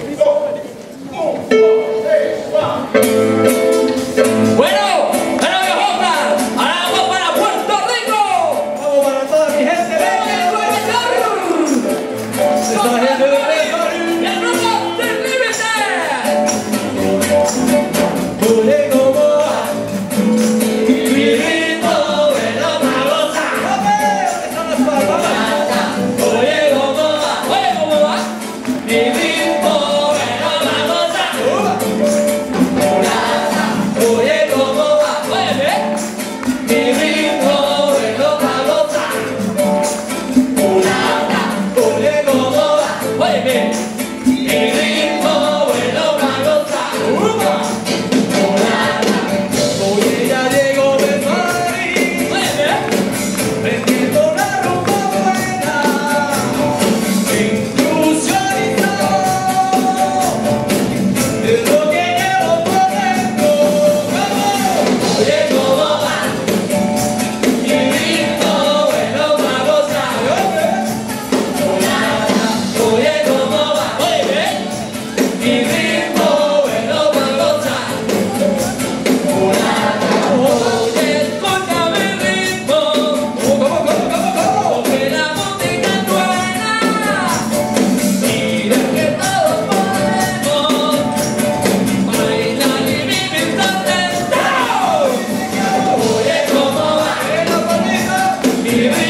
He's Spirit. Yeah.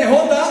errou da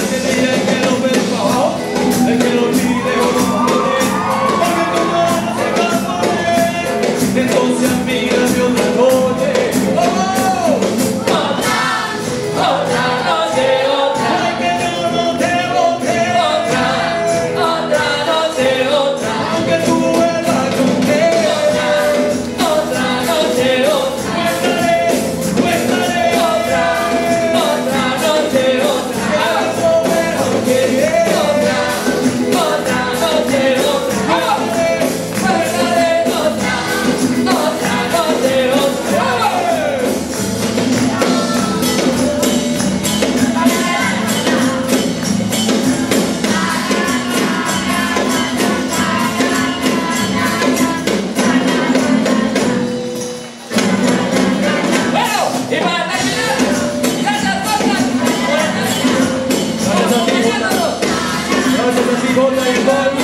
Deus, ele Golden Ball.